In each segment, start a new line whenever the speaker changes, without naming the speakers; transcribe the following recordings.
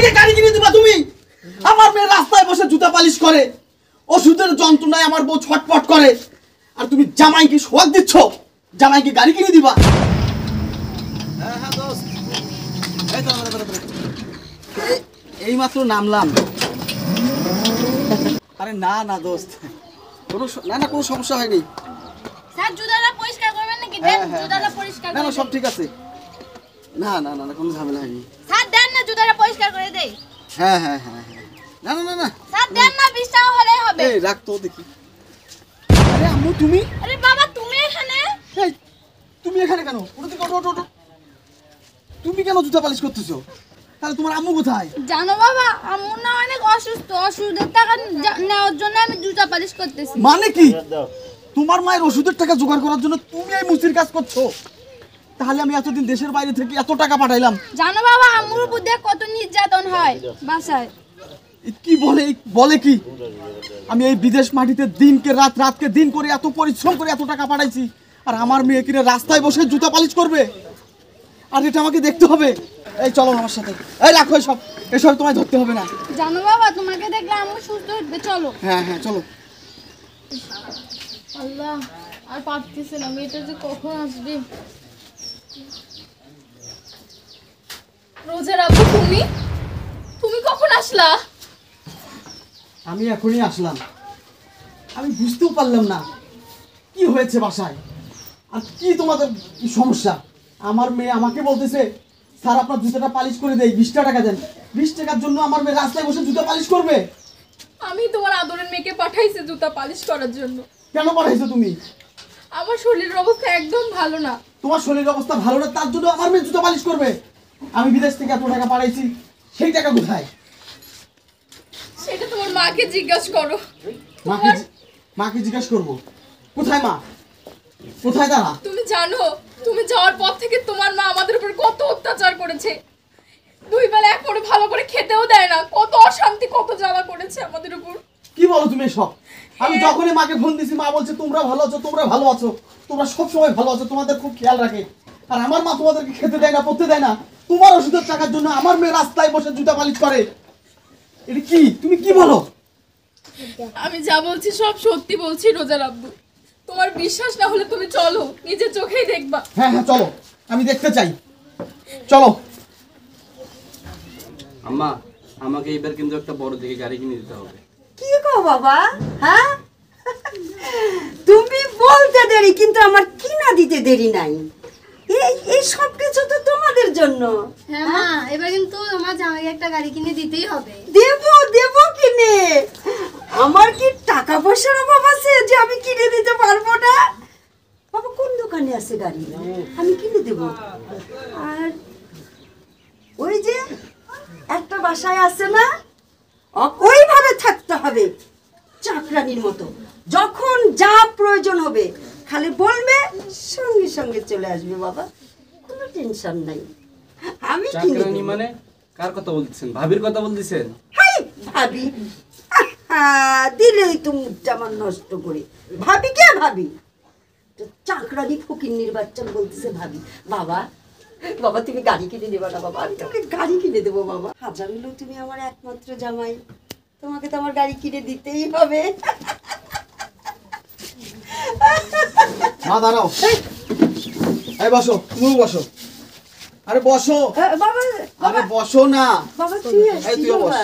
জামাইকে গাড়ি কিনে দিবা তুমি? আমার মেয়ে রাস্তায় বসে জুতা পালিশ করে ওষুধের যন্ত্রণায় আমার বউ ছটপট করে। আর তুমি জামাইকে সোয়াগ দিচ্ছ? জামাইকে গাড়ি কিনে দিবা? এই মাত্র নামলাম। আরে না না দোস্ত। কোনো না না কোনো সমস্যা হয়নি।
স্যার জুতাটা পরিষ্কার করবেন নাকি?
হ্যাঁ,
দেন
হ্যাঁ,
জুতাটা
হ্যাঁ।
পরিষ্কার
না না সব ঠিক আছে। না না না না কোনো ঝামেলা হয়নি
স্যার দেন না জুতাটা পরিষ্কার করে দেই?
হ্যাঁ হ্যাঁ হ্যাঁ হ্যাঁ। না না না না।
স্যার দেন না বিশ টাকা হলেই হবে।
এই রাখ তো দেখি। আরে আম্মু তুমি?
আরে বাবা তুমি এখানে?
এই তুমি এখানে কেন? ওটা। তুমি কেন জুতা পালিশ করতেছো? তাহলে তোমার আম্মু কোথায়?
জানো বাবা আম্মু না অনেক অসুস্থ। ওষুধের টাকা নেওয়ার জন্য আমি জুতা পালিশ করতেছি।
মানে কি? তোমার মায়ের ওষুধের টাকা জোগাড় করার জন্য তুমি এই মুসির কাজ করছ? তাহলে আমি এতদিন দেশের বাইরে থেকে এত টাকা পাঠাইলাম।
জানো বাবা আম্মুর উপর দিয়ে কত নির্যাতন হয় বাসায়।
কি বলে বলে কি? আমি এই বিদেশ মাটিতে দিনকে রাত রাতকে দিন করে এত পরিশ্রম করে এত টাকা পাঠাইছি। আর আমার মেয়ে কিনে রাস্তায় বসে জুতা পালিশ করবে? আর এটা আমাকে দেখতে হবে। এই চলো আমার সাথে। এই রাখো এসব। এসব তোমায় ধরতে হবে না।
জানো বাবা তোমাকে দেখলে আম্মু সুস্থ উঠবে চলো।
হ্যাঁ হ্যাঁ চলো।
আল্লাহ আর পারতেছিলাম এটা যে কখন আসবে?
রোজের আব্বু তুমি। তুমি কখন আসলা?
আমি এখনই আসলাম। আমি বুঝতেও পারলাম না কি হয়েছে বাসায়। আর কি তোমাদের সমস্যা? আমার মেয়ে আমাকে বলতেছে স্যার আপনার জুতাটা পালিশ করে দেয় বিশটা টাকা দেন। বিশ টাকার জন্য আমার মেয়ে রাস্তায় বসে জুতা পালিশ করবে?
আমি তোমার আদরের মেয়েকে পাঠাইছি জুতা পালিশ করার জন্য।
কেন পাঠাইছো তুমি?
আমার শরীরের অবস্থা একদম ভালো না।
তোমার শরীরের অবস্থা ভালো না তার জন্য আমার মেয়ে জুতা পালিশ করবে। আমি বিদেশ থেকে এত টাকা পাঠাইছি সেই টাকা কোথায়?
সেটা তোমার মাকে জিজ্ঞাসা করো।
মাকে মাকে জিজ্ঞেস করব। কোথায় মা? কোথায় তারা?
তুমি জানো তুমি যাওয়ার পর থেকে তোমার মা আমাদের উপর কত অত্যাচার করেছে। দুই বেলা এক করে ভালো করে খেতেও দেয় না কত অশান্তি কত জ্বালা করেছে আমাদের উপর।
কি বলো তুমি সব আমি
হ্যাঁ।
যখনই মাকে ফোন দিছি মা বলছে তোমরা ভালো আছো তোমরা ভালো আছো তোমরা সব সময় ভালো আছো তোমাদের খুব খেয়াল রাখে। আর আমার মা তোমাদেরকে খেতে দেয় না পড়তে দেয় না। তোমার ওষুধের টাকার জন্য আমার মেয়ে রাস্তায় বসে জুতা পালিশ করে। এটা কি? তুমি কি বলো?
আমি যা বলছি সব সত্যি বলছি রোজার আব্বু। তোমার বিশ্বাস না হলে তুমি চলো নিজের চোখেই দেখবা।
হ্যাঁ হ্যাঁ চলো। আমি দেখতে চাই। চলো।
আম্মা আমাকে এবার কিন্তু একটা বড় দিকে গাড়ি কিনে দিতে হবে।
কি গো বাবা? হ্যাঁ? তুমি বলতে দেরি কিন্তু আমার কিনা দিতে দেরি নাই। এই এই সব কিছু তো জন্য।
হ্যাঁ মা এবার কিন্তু তোমার জামাইকে একটা গাড়ি কিনে দিতেই হবে।
দেব দেব কিনে। আমার কি টাকা পয়সার অভাব আছে যে আমি কিনে দিতে পারব না? বাবা কোন দোকানে আছে গাড়ি? আমি কিনে দেব। আর ওই যে একটা বাসায় আছে না ওইভাবে থাকতে হবে চাকরানির মতো। যখন যা প্রয়োজন হবে খালি বলবে সঙ্গে সঙ্গে চলে আসবে বাবা। কোনো টেনশন নাই। আমি
চাকরানি মানে কার কথা বলতেছেন? ভাবির কথা বলতেছেন?
হাই ভাবি। দিলেই তো মুখটা আমার নষ্ট করে। ভাবি কে ভাবি? তো চাকরানি ফকিন্নির বাচ্চা বলতেছে ভাবি। বাবা বাবা তুমি গাড়ি কিনে দেবো না বাবা? আমি তোমাকে গাড়ি কিনে দেবো বাবা। হাজার হলেও তুমি আমার একমাত্র জামাই। তোমাকে তো আমার গাড়ি কিনে দিতেই হবে।
মা দাঁড়াও। এই বসো তুমি বসো। আরে বসো।
বাবা
আরে বসো না।
বাবা
এই তুইও বস।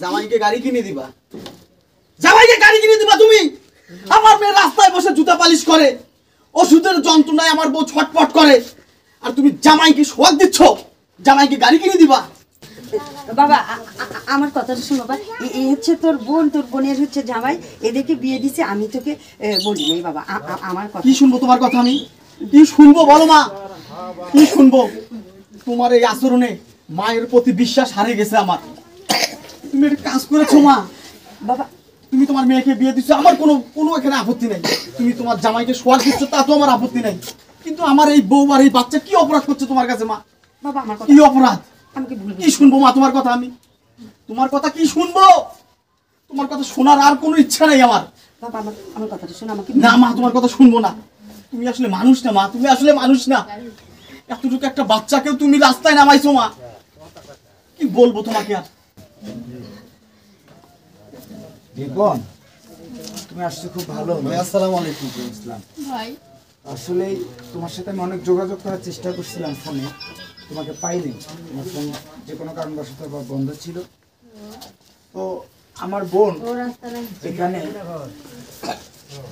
জামাইকে গাড়ি কিনে দিবা। জামাইকে গাড়ি কিনে দিবা তুমি? আমার মেয়ে রাস্তায় বসে জুতা পালিশ করে। ওষুধের যন্ত্রণায় আমার বউ ছটপট করে। আর তুমি জামাইকে সোয়াগ দিচ্ছ? জামাইকে গাড়ি কিনে দিবা?
বাবা আমার কথাটা শোনো বাবা। এই হচ্ছে তোর বোন তোর বোনের হচ্ছে জামাই। এদেরকে বিয়ে দিছে আমি তোকে বলি। এই বাবা আমার কথা।
কি শুনব তোমার কথা আমি? কি শুনব বলো মা? কি শুনব? তোমার এই আচরণে মায়ের প্রতি বিশ্বাস হারিয়ে গেছে আমার। তুমি একটা কাজ করেছ মা।
বাবা
তুমি তোমার মেয়েকে বিয়ে দিচ্ছ আমার কোনো কোনো এখানে আপত্তি নেই। তুমি তোমার জামাইকে সোয়াগ দিচ্ছ তা তো আমার আপত্তি নেই। কিন্তু আমার এই বউ আর এই বাচ্চা কি অপরাধ করছে তোমার কাছে মা?
বাবা আমার
কি অপরাধ?
আমাকে ভুল
কি শুনব মা তোমার কথা আমি? তোমার কথা কি শুনব? তোমার কথা শোনার আর কোনো ইচ্ছা নেই আমার।
বাবা আমার আমার কথাটা শোনো আমাকে
না মা তোমার কথা শুনব না। তুমি আসলে মানুষ না মা তুমি আসলে মানুষ না। এতটুকু একটা বাচ্চাকেও তুমি রাস্তায় নামাইছো মা। কি বলব তোমাকে আর?
তুমি আসছো খুব ভালো।
ভাই আসসালামু আলাইকুম
ইসলাম।
ভাই।
আসলে তোমার সাথে আমি অনেক যোগাযোগ করার চেষ্টা করছিলাম ফোনে। তোমাকে পাইনি। তোমার ফোন যে কোনো কারণবশত বা বন্ধ ছিল। তো আমার বোন এখানে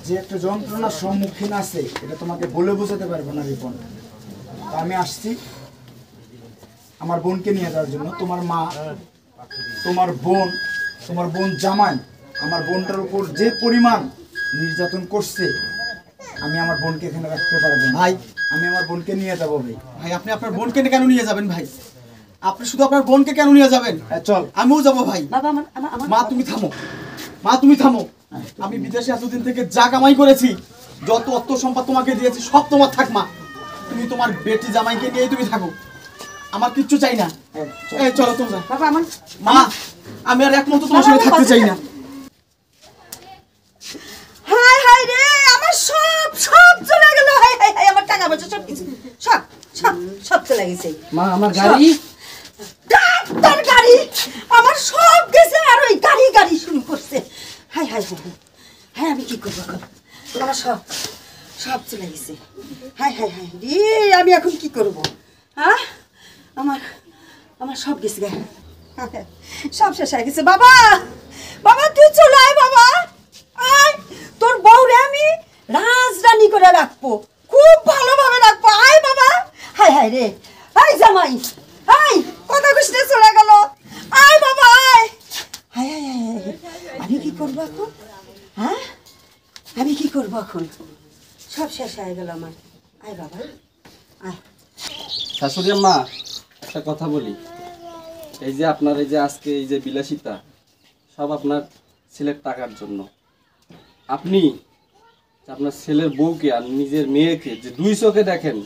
যে একটা যন্ত্রণার সম্মুখীন আছে এটা তোমাকে বলে বোঝাতে পারব না রিপন। তো আমি আসছি। আমার বোনকে নিয়ে যাওয়ার জন্য। তোমার মা তোমার বোন তোমার বোন জামাই আমার বোনটার উপর যে পরিমাণ নির্যাতন করছে আমি আমার বোনকে এখানে রাখতে পারব
ভাই।
আমি আমার বোনকে নিয়ে যাব ভাই।
ভাই আপনি আপনার বোনকে কেন নিয়ে যাবেন ভাই? আপনি শুধু আপনার বোনকে কেন নিয়ে যাবেন?
হ্যাঁ, চল।
আমিও যাব ভাই। মা তুমি থামো। মা তুমি থামো। আমি বিদেশে এতদিন থেকে যা কামাই করেছি যত অর্থ সম্পদ তোমাকে দিয়েছি সব তোমার থাক মা। তুমি তোমার বেটি জামাইকে নিয়েই তুমি থাকো। আমার কিচ্ছু চাই না।
হ্যাঁ,
এই চলো তোমরা।
বাবা আমার
মা আমি আর এক মুহূর্ত তোমার সঙ্গে থাকতে চাই না।
হাই হাই রে আমার সব সব চলে গেল। হাই হাই হাই আমার টাকা পয়সা সব কিছু সব সব সব চলে গেছে।
মা আমার গাড়ি?
ডাক্তার গাড়ি। আমার সব গেছে আর ওই গাড়ি গাড়ি শুরু করছে। Hi hi hi. হ্যাঁ আমি কি করব এখন? আমার সব সব চলে গেছে। হাই হাই হাই রে আমি এখন কি করব? হ্যাঁ? আমার আমার সব গেছে গা। সব শেষ হয়ে গেছে। বাবা বাবা, তুই চলে আয়, বাবা। আয়, তোর বউরে আমি রাজরানি করে রাখব। খুব ভালোভাবে রাখব। আয়, বাবা। হাই হাই, রে। হাই, জামাই। হাই কত কৃষ্ণে চলে গেল। আয়, বাবা, আয়। Hi hi hi. আমি কি করব এখন? হ্যাঁ? আমি কি করব এখন? সব শেষ হয়ে গেল আমার। আয় বাবা, আয়।
শাশুড়ি মা একটা কথা বলি। এই যে আপনার, এই যে আজকে এই যে বিলাসিতা, সব আপনার ছেলের টাকার জন্য। আপনি আপনার ছেলের বউকে আর নিজের মেয়েকে যে দুই চোখে দেখেন,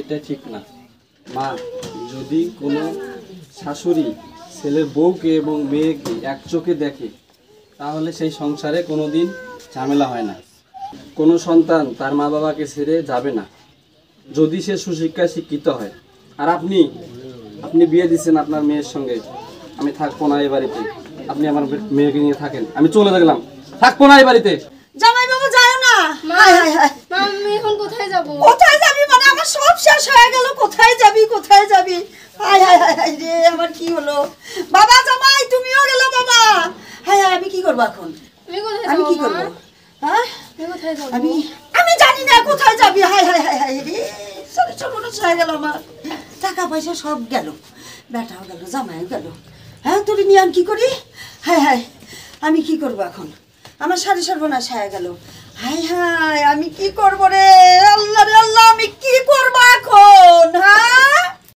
এটা ঠিক না। মা, যদি কোনো শাশুড়ি ছেলের বউকে এবং মেয়েকে এক চোখে দেখে তাহলে সেই সংসারে কোনো দিন ঝামেলা হয় না। কোনো সন্তান তার মা বাবাকে ছেড়ে যাবে না যদি সে সুশিক্ষায় শিক্ষিত হয়। আর আপনি আপনি বিয়ে দিচ্ছেন আপনার মেয়ের সঙ্গে আমি থাকব না এই বাড়িতে আপনি আমার মেয়েকে নিয়ে থাকেন। আমি চলে গেলাম থাকব না এই বাড়িতে।
জামাই বাবা যায় না হাই হাই হাই
আমি এখন কোথায় যাব?
কোথায় যাবি মানে? আমার সব শেষ হয়ে গেল। কোথায় যাবি কোথায় যাবি? হায় হায় হায় রে আমার কি হলো? বাবা জামাই তুমিও গেলো বাবা। হায় হায় আমি কি করব এখন? কি করব? হ্যাঁ?
আমি
জানি না কোথায় যাবি। হায় হায় হায় হায় রে সরি আমার টাকা পয়সা সব গেল। বেটাও গেল জামাইও গেল। হ্যাঁ তোর নিয়ে আমি কি করি? হায় হায় আমি কি করব এখন? আমার সাড়ে সর্বনাশ হয়ে গেল। হায় হায় আমি কি করব রে? আল্লাহ রে আল্লাহ আমি কি করব এখন? হ্যাঁ?